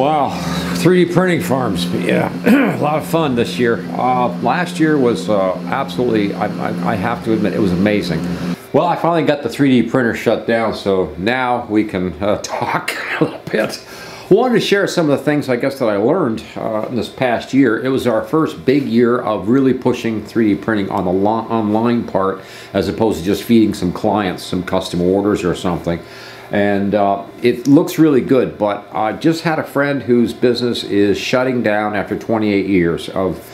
Wow, 3D printing farms, yeah, a lot of fun this year. Uh, last year was uh, absolutely, I, I, I, have to admit, it was amazing. Well, I finally got the 3D printer shut down, so now we can uh, talk a little bit. Wanted to share some of the things I guess that I learned uh, this past year. It was our first big year of really pushing 3D printing on the online part as opposed to just feeding some clients some custom orders or something and uh, it looks really good but I just had a friend whose business is shutting down after 28 years of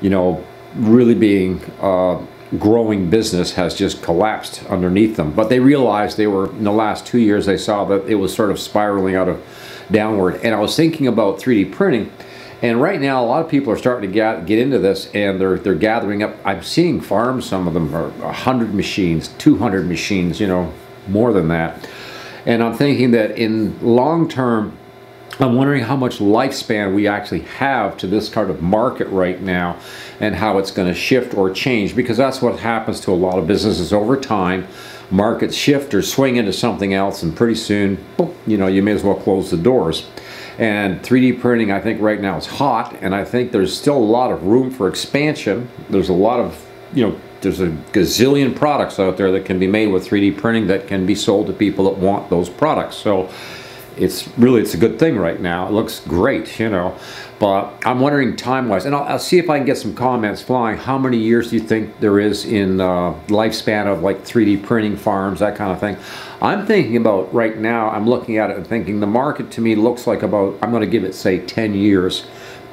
you know really being uh, growing business has just collapsed underneath them but they realized they were in the last two years they saw that it was sort of spiraling out of downward and I was thinking about 3d printing and right now, a lot of people are starting to get, get into this and they're, they're gathering up. I'm seeing farms, some of them are 100 machines, 200 machines, you know, more than that. And I'm thinking that in long term, I'm wondering how much lifespan we actually have to this kind of market right now and how it's going to shift or change because that's what happens to a lot of businesses over time. Markets shift or swing into something else and pretty soon, you know, you may as well close the doors. And 3D printing, I think right now is hot and I think there's still a lot of room for expansion. There's a lot of, you know, there's a gazillion products out there that can be made with 3D printing that can be sold to people that want those products. So it's really, it's a good thing right now. It looks great, you know, but I'm wondering time-wise, and I'll, I'll, see if I can get some comments flying. How many years do you think there is in uh, lifespan of like 3D printing farms, that kind of thing? I'm thinking about right now, I'm looking at it and thinking the market to me looks like about, I'm going to give it say 10 years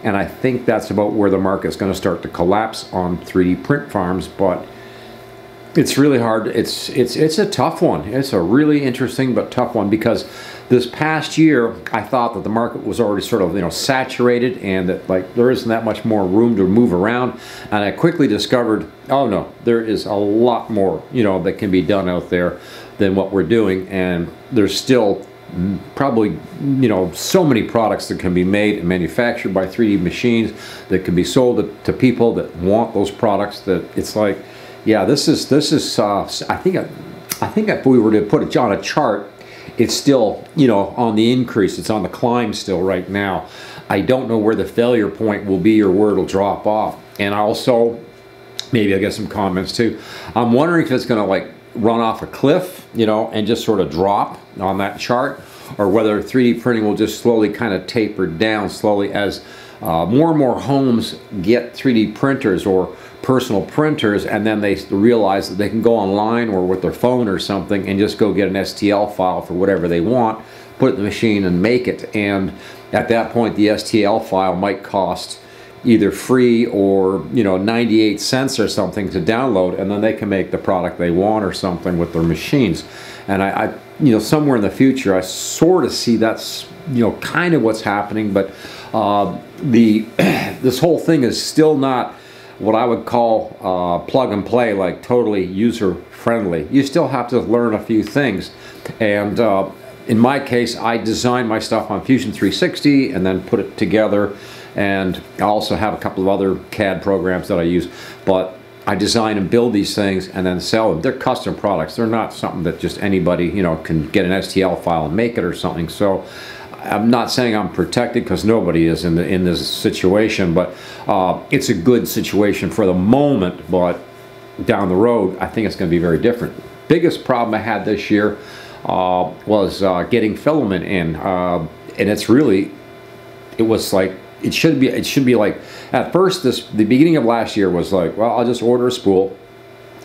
and I think that's about where the market is going to start to collapse on 3D print farms. But it's really hard. It's it's it's a tough one. It's a really interesting but tough one because this past year I thought that the market was already sort of you know saturated and that like there isn't that much more room to move around. And I quickly discovered, oh no, there is a lot more you know that can be done out there than what we're doing, and there's still probably you know so many products that can be made and manufactured by 3D machines that can be sold to, people that want those products that it's like yeah this is this is uh, I think I think if we were to put it on a chart it's still you know on the increase. It's on the climb still right now. I don't know where the failure point will be or where it'll drop off. And also maybe I get some comments too. I'm wondering if it's gonna like run off a cliff, you know, and just sort of drop on that chart, or whether 3D printing will just slowly kind of taper down slowly as uh, more and more homes get 3D printers or personal printers and then they realize that they can go online or with their phone or something and just go get an STL file for whatever they want, put it in the machine and make it. And at that point, the STL file might cost either free or you know 98 cents or something to download and then they can make the product they want or something with their machines and I, I you know somewhere in the future I sort of see that's you know kind of what's happening but uh, the this whole thing is still not what I would call uh, plug and play like totally user friendly you still have to learn a few things. And uh, in my case I design my stuff on Fusion 360 and then put it together. And I also have a couple of other CAD programs that I use. But I design and build these things and then sell them. They're custom products. They're not something that just anybody, you know, can get an STL file and make it or something. So I'm not saying I'm protected because nobody is in the in this situation, but uh, it's a good situation for the moment. But down the road, I think it's going to be very different. Biggest problem I had this year uh, was uh, getting filament in, uh, and it's really, it was like it should be it should be like at first this the beginning of last year was like well I'll just order a spool.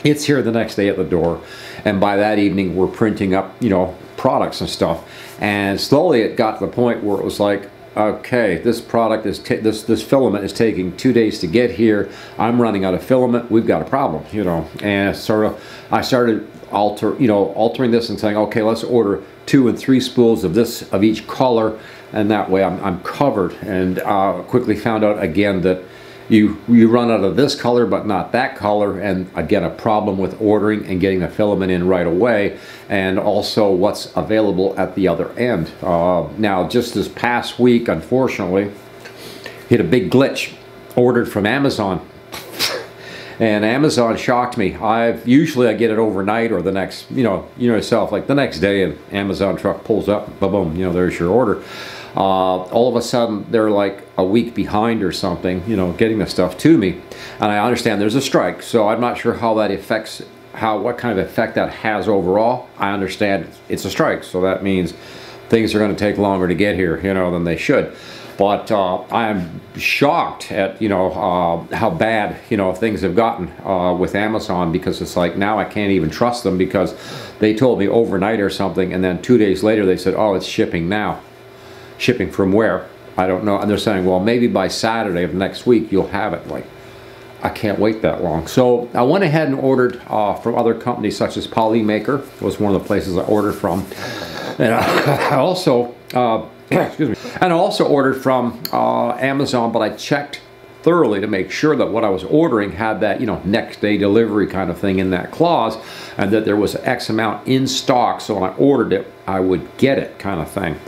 It's here the next day at the door. And by that evening we're printing up you know products and stuff. And slowly it got to the point where it was like okay this product is this this filament is taking two days to get here. I'm running out of filament. We've got a problem you know. And sort of I started alter you know altering this and saying okay let's order two and three spools of this of each color and that way I'm, I'm covered. And uh, quickly found out again that you you run out of this color but not that color. And again a problem with ordering and getting the filament in right away. And also what's available at the other end. Uh, now just this past week unfortunately hit a big glitch. Ordered from Amazon. And Amazon shocked me. I've usually I get it overnight or the next, you know, you know yourself, like the next day, an Amazon truck pulls up, boom, boom, you know, there's your order. Uh, all of a sudden they're like a week behind or something, you know, getting the stuff to me. And I understand there's a strike, so I'm not sure how that affects how what kind of effect that has overall. I understand it's a strike, so that means things are going to take longer to get here, you know, than they should. But uh, I'm shocked at you know uh, how bad you know things have gotten uh, with Amazon because it's like now I can't even trust them because they told me overnight or something, and then two days later they said, "Oh, it's shipping now." Shipping from where? I don't know. And they're saying, "Well, maybe by Saturday of next week you'll have it." Like, I can't wait that long. So I went ahead and ordered uh, from other companies such as Polymaker was one of the places I ordered from, and I also. Uh, excuse me. And I also ordered from uh, Amazon, but I checked thoroughly to make sure that what I was ordering had that, you know, next day delivery kind of thing in that clause and that there was X amount in stock. So when I ordered it, I would get it kind of thing.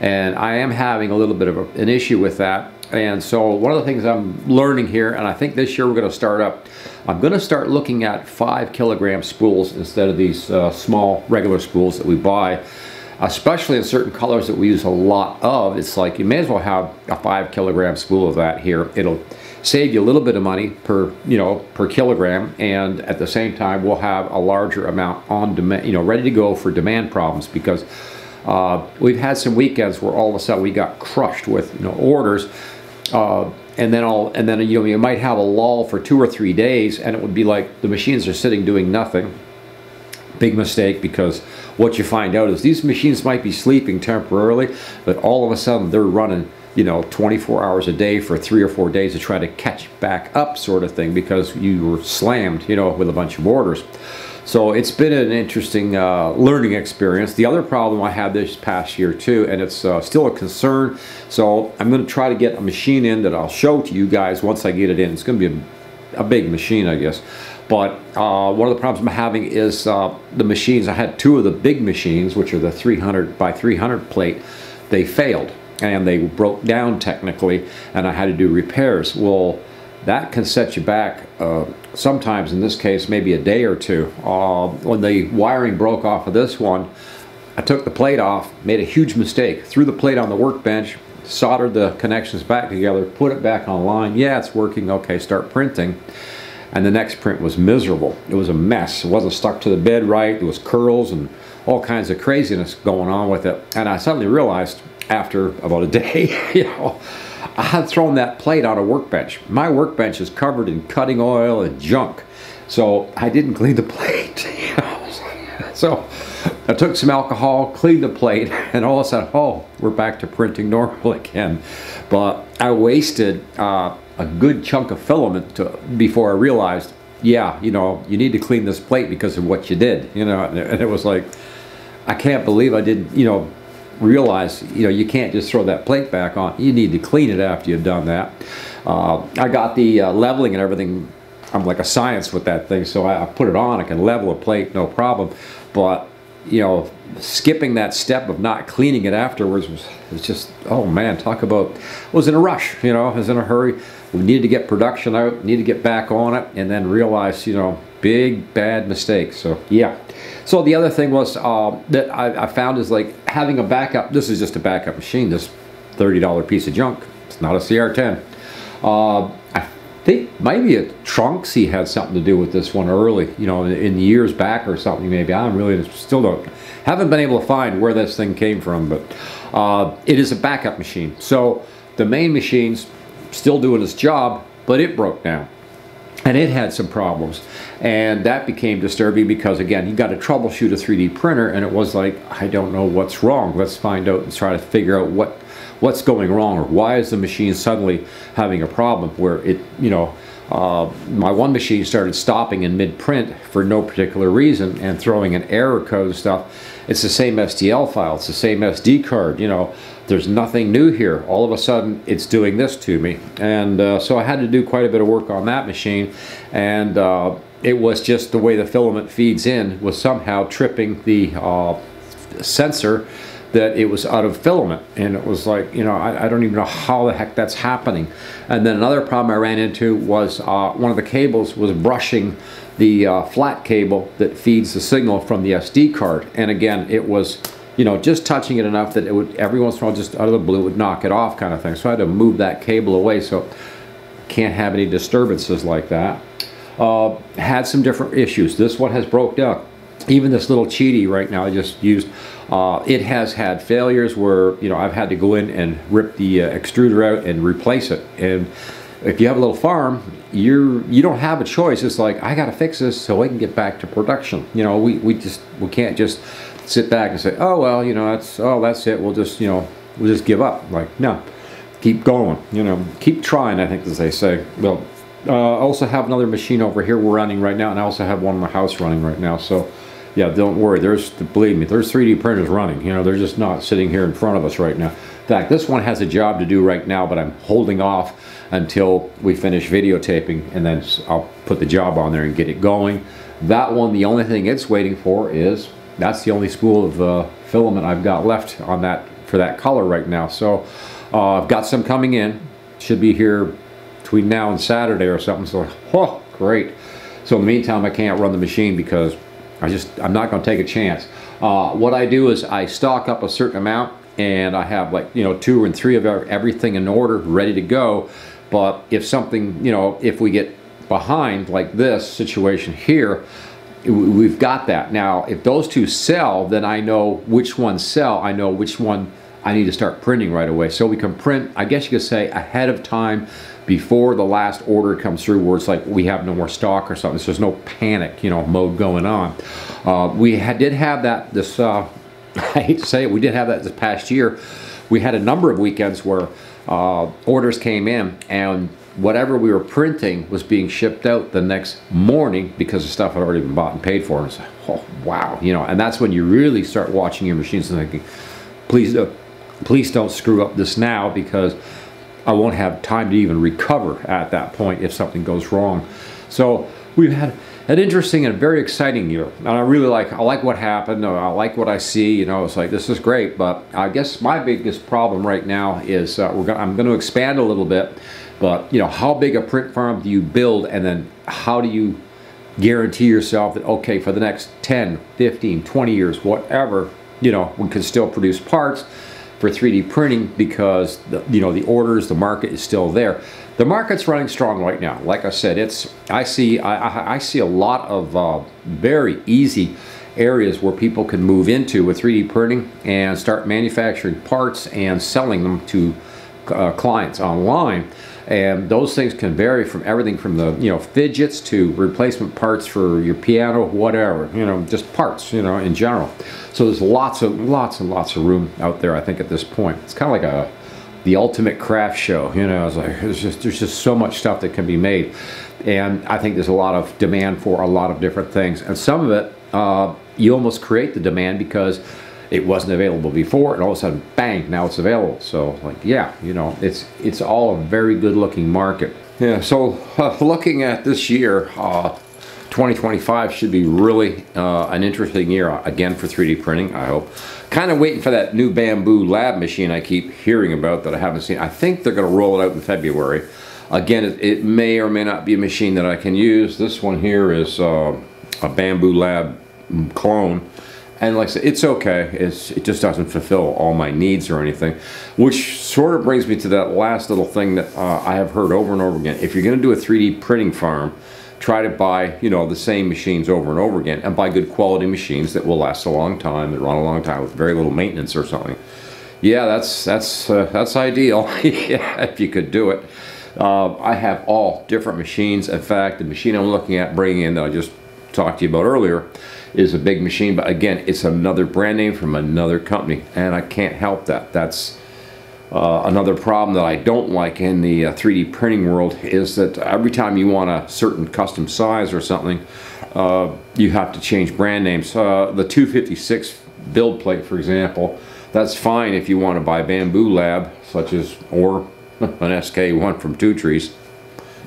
And I am having a little bit of a, an issue with that. And so one of the things I'm learning here, and I think this year we're going to start up, I'm going to start looking at five kilogram spools instead of these uh, small regular spools that we buy especially in certain colors that we use a lot of, it's like you may as well have a five kilogram spool of that here. It'll save you a little bit of money per, you know, per kilogram, and at the same time, we'll have a larger amount on demand, you know, ready to go for demand problems because uh, we've had some weekends where all of a sudden we got crushed with, you know, orders. Uh, and then all, and then you know you might have a lull for two or three days, and it would be like the machines are sitting doing nothing. Big mistake because what you find out is these machines might be sleeping temporarily, but all of a sudden they're running you know 24 hours a day for three or four days to try to catch back up sort of thing because you were slammed you know with a bunch of orders so it's been an interesting uh, learning experience the other problem I had this past year too and it's uh, still a concern so I'm going to try to get a machine in that I'll show to you guys once I get it in it's going to be a, a big machine I guess but uh, one of the problems I'm having is uh, the machines. I had two of the big machines, which are the 300 by 300 plate. They failed and they broke down technically, and I had to do repairs. Well, that can set you back uh, sometimes, in this case, maybe a day or two. Uh, when the wiring broke off of this one, I took the plate off, made a huge mistake, threw the plate on the workbench, soldered the connections back together, put it back online. Yeah, it's working. Okay, start printing and the next print was miserable. It was a mess. It wasn't stuck to the bed right. There was curls and all kinds of craziness going on with it. And I suddenly realized after about a day, you know, I had thrown that plate on a workbench. My workbench is covered in cutting oil and junk. So I didn't clean the plate. So I took some alcohol, cleaned the plate, and all of a sudden, oh, we're back to printing normal again. But I wasted uh, a good chunk of filament to, before I realized, yeah, you know, you need to clean this plate because of what you did, you know, and it was like, I can't believe I didn't, you know, realize, you know, you can't just throw that plate back on. You need to clean it after you've done that. Uh, I got the uh, leveling and everything. I'm like a science with that thing, so I, I put it on. I can level a plate, no problem. But you know, skipping that step of not cleaning it afterwards was, was just, oh man, talk about, was in a rush, you know, I was in a hurry. We needed to get production out, needed to get back on it, and then realize, you know, big bad mistake. So yeah. So the other thing was uh, that I, I, found is like having a backup. This is just a backup machine. This $30 piece of junk. It's not a CR10. Uh, I think maybe a Tronxy had something to do with this one early. You know, in, in years back or something. Maybe I'm really still don't haven't been able to find where this thing came from, but uh, it is a backup machine. So the main machine's still doing its job, but it broke down and it had some problems. And that became disturbing because again you got to troubleshoot a 3d printer and it was like i don't know what's wrong. Let's find out and try to figure out what what's going wrong or why is the machine suddenly having a problem where it you know uh, my one machine started stopping in mid-print for no particular reason and throwing an error code stuff it's the same STL file it's the same SD card you know there's nothing new here. All of a sudden, it's doing this to me. And uh, so I had to do quite a bit of work on that machine. And uh, it was just the way the filament feeds in was somehow tripping the uh, sensor that it was out of filament. And it was like, you know, I, I, don't even know how the heck that's happening. And then another problem I ran into was uh, one of the cables was brushing the uh, flat cable that feeds the signal from the SD card. And again, it was you know, just touching it enough that it would, every once in a while, just out of the blue, would knock it off kind of thing. So I had to move that cable away so can't have any disturbances like that. Uh, had some different issues. This one has broke down. Even this little Qidi right now I just used, uh, it has had failures where, you know, I've had to go in and rip the uh, extruder out and replace it. And if you have a little farm, you're you don't have a choice. It's like I got to fix this so I can get back to production. You know, we we just we can't just sit back and say, oh well, you know, that's oh that's it. We'll just you know we'll just give up. Like no, keep going. You know, keep trying. I think as they say. Well, uh, I also have another machine over here we're running right now, and I also have one in my house running right now. So yeah, don't worry. There's believe me, there's 3D printers running. You know, they're just not sitting here in front of us right now. In fact, this one has a job to do right now, but I'm holding off until we finish videotaping and then I'll put the job on there and get it going. That one, the only thing it's waiting for is, that's the only spool of uh, filament I've got left on that for that color right now. So uh, I've got some coming in, should be here between now and Saturday or something. So, oh, great. So in the meantime, I can't run the machine because I just, I'm not gonna take a chance. Uh, what I do is I stock up a certain amount and I have like, you know, two and three of everything in order, ready to go. But if something, you know, if we get behind like this situation here, we've got that. Now, if those two sell, then I know which ones sell. I know which one I need to start printing right away. So we can print, I guess you could say, ahead of time before the last order comes through where it's like we have no more stock or something. So there's no panic, you know, mode going on. Uh, we had, did have that this, uh, I hate to say it, we did have that this past year. We had a number of weekends where uh, orders came in and whatever we were printing was being shipped out the next morning because the stuff had already been bought and paid for. And it's like, oh, wow, you know, and that's when you really start watching your machines and thinking, please, don't, please don't screw up this now because I won't have time to even recover at that point if something goes wrong. So we've had an interesting and very exciting year. And I really like, I like what happened. I like what I see. You know, it's like, this is great. But I guess my biggest problem right now is uh, we're gonna, I'm going to expand a little bit. But, you know, how big a print farm do you build? And then how do you guarantee yourself that, okay, for the next 10, 15, 20 years, whatever, you know, we can still produce parts for 3D printing because, the, you know, the orders, the market is still there. The market's running strong right now. Like I said, it's I see I, I see a lot of uh, very easy areas where people can move into with 3D printing and start manufacturing parts and selling them to uh, clients online. And those things can vary from everything from the, you know, fidgets to replacement parts for your piano, whatever, you know, just parts, you know, in general. So there's lots of, lots and lots of room out there, I think, at this point. It's kind of like a, the ultimate craft show. You know, it's like there's just there's just so much stuff that can be made, and I think there's a lot of demand for a lot of different things. And some of it, uh, you almost create the demand because it wasn't available before, and all of a sudden, bang, now it's available. So, like, yeah, you know, it's it's all a very good-looking market. Yeah. So, uh, looking at this year. Uh, 2025 should be really uh, an interesting year again for 3D printing, I hope. Kind of waiting for that new Bambu Lab machine I keep hearing about that I haven't seen. I think they're going to roll it out in February. Again, it, it, may or may not be a machine that I can use. This one here is uh, a Bambu Lab clone. And like I said, it's okay. It's, it just doesn't fulfill all my needs or anything. Which sort of brings me to that last little thing that uh, I have heard over and over again. If you're going to do a 3D printing farm, try to buy, you know, the same machines over and over again and buy good quality machines that will last a long time and run a long time with very little maintenance or something. Yeah, that's that's uh, that's ideal. yeah, if you could do it. Uh, I have all different machines. In fact, the machine I'm looking at bringing in that I just talked to you about earlier is a big machine, but again, it's another brand name from another company, and I can't help that. That's uh, another problem that I don't like in the uh, 3D printing world is that every time you want a certain custom size or something, uh, you have to change brand names. Uh, the 256 build plate, for example, that's fine if you want to buy Bambu Lab, such as, or an SK1 from Two Trees.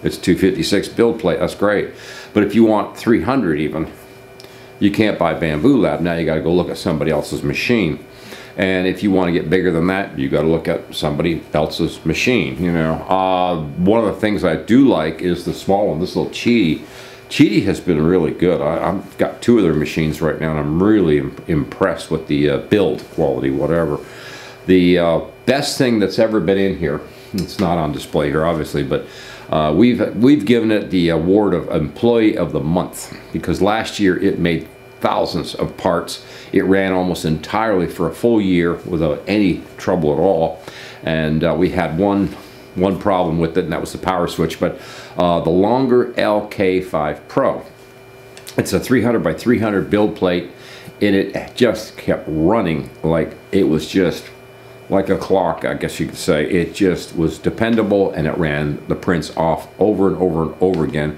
It's 256 build plate, that's great. But if you want 300 even, you can't buy Bambu Lab. Now you got to go look at somebody else's machine. And if you want to get bigger than that, you got to look at somebody else's machine. You know, uh, one of the things I do like is the small one, this little Chi Qidi has been really good. I, have got two of their machines right now, and I'm really Im impressed with the uh, build quality, whatever. The uh, best thing that's ever been in here, it's not on display here, obviously, but uh, we've we've given it the award of Employee of the Month because last year it made thousands of parts. It ran almost entirely for a full year without any trouble at all, and uh, we had one one problem with it, and that was the power switch. But uh, the Longer LK5 Pro, it's a 300 by 300 build plate, and it just kept running like it was just like a clock, I guess you could say. It just was dependable, and it ran the prints off over and over and over again.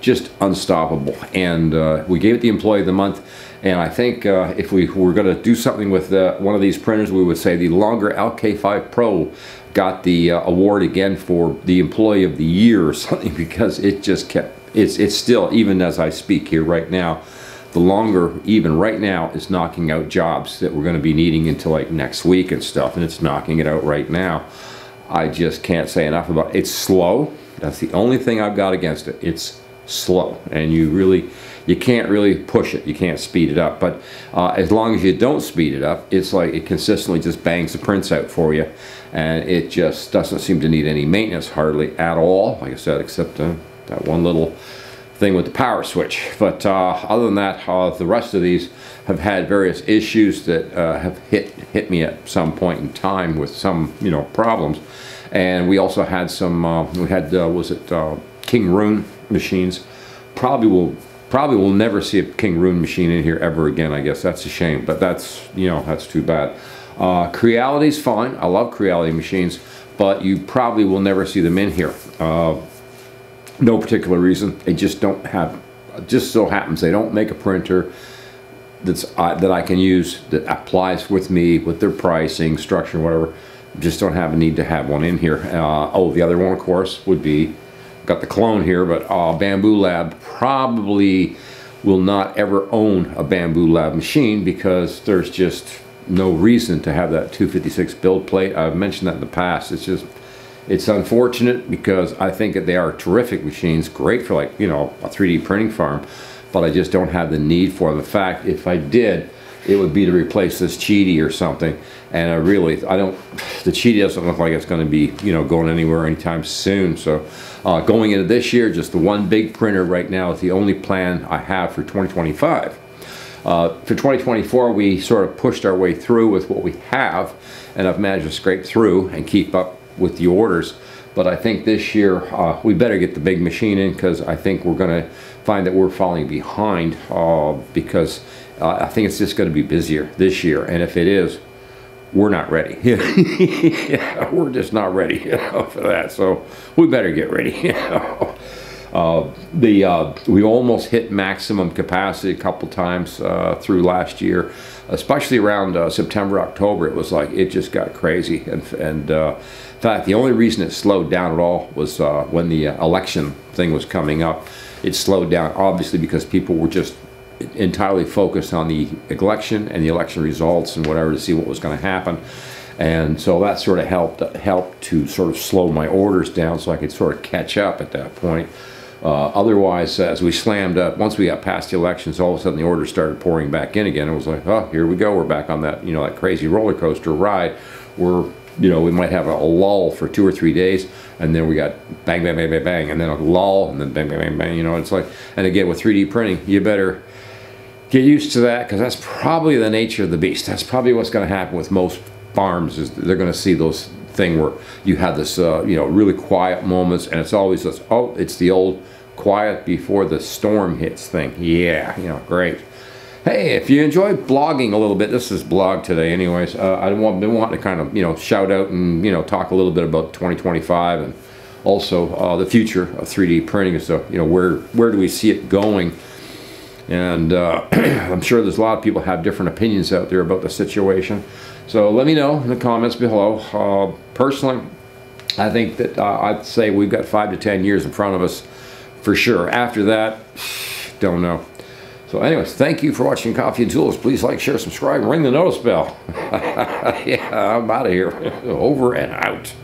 Just unstoppable. And uh, we gave it the Employee of the Month. And I think uh, if we were going to do something with uh, one of these printers, we would say the Longer LK5 Pro got the uh, award again for the employee of the year or something because it just kept it's it's still even as I speak here right now the Longer even right now is knocking out jobs that we're going to be needing until like next week and stuff and it's knocking it out right now. I just can't say enough about it. it's slow. That's the only thing I've got against it. It's slow and you really you can't really push it. You can't speed it up. But uh, as long as you don't speed it up it's like it consistently just bangs the prints out for you and it just doesn't seem to need any maintenance hardly at all like I said except uh, that one little thing with the power switch. But uh, other than that uh, the rest of these have had various issues that uh, have hit hit me at some point in time with some you know problems. And we also had some uh, we had was it Kingroon machines? Probably will probably will never see a Kingroon machine in here ever again I guess. That's a shame but that's you know that's too bad. Uh, Creality's fine. I love Creality machines, but you probably will never see them in here. No particular reason. They just don't have, just so happens they don't make a printer that's uh, that I can use that applies with me with their pricing, structure, whatever. Just don't have a need to have one in here. Uh, oh, the other one, of course, would be, got the clone here, but uh, Bambu Lab probably will not ever own a Bambu Lab machine because there's just no reason to have that 256 build plate. I've mentioned that in the past. It's just, it's unfortunate because I think that they are terrific machines, great for like, you know, a 3D printing farm, but I just don't have the need for them. In fact, if I did, it would be to replace this Qidi or something. And I really, I don't, the Qidi doesn't look like it's going to be, you know, going anywhere anytime soon. So uh, going into this year, just the one big printer right now is the only plan I have for 2025. Uh, for 2024, we sort of pushed our way through with what we have, and I've managed to scrape through and keep up with the orders. But I think this year uh, we better get the big machine in because I think we're going to find that we're falling behind uh, because uh, I think it's just going to be busier this year. And if it is, we're not ready. yeah, we're just not ready for that. So we better get ready. Uh, the uh, we almost hit maximum capacity a couple times uh, through last year, especially around uh, September, October. It was like it just got crazy, and, and uh, in fact, the only reason it slowed down at all was uh, when the election thing was coming up. It slowed down, obviously, because people were just entirely focused on the election and the election results and whatever to see what was going to happen. And so that sort of helped helped to sort of slow my orders down so I could sort of catch up at that point. Uh, otherwise, as we slammed up, once we got past the elections, all of a sudden the orders started pouring back in again. It was like, oh, here we go. We're back on that, you know, that crazy roller coaster ride. We're, you know, we might have a, a lull for two or three days, and then we got bang, bang, bang, bang, bang, and then a lull, and then bang, bang, bang, bang. You know, it's like, and again with 3D printing, you better get used to that because that's probably the nature of the beast. That's probably what's going to happen with most farms is they're going to see those thing where you have this, uh, you know, really quiet moments, and it's always this, oh, it's the old quiet before the storm hits thing. Yeah, you know, great. Hey, if you enjoy blogging a little bit, this is blog today anyways, uh, I want, been wanting to kind of, you know, shout out and, you know, talk a little bit about 2025 and also uh, the future of 3D printing. and So, you know, where, where do we see it going? And uh, I'm sure there's a lot of people have different opinions out there about the situation. So let me know in the comments below. Uh, personally, I think that uh, I'd say we've got five to 10 years in front of us for sure. After that, don't know. So anyways, thank you for watching Coffee and Tools. Please like, share, subscribe, ring the notice bell. yeah, I'm out of here. Over and out.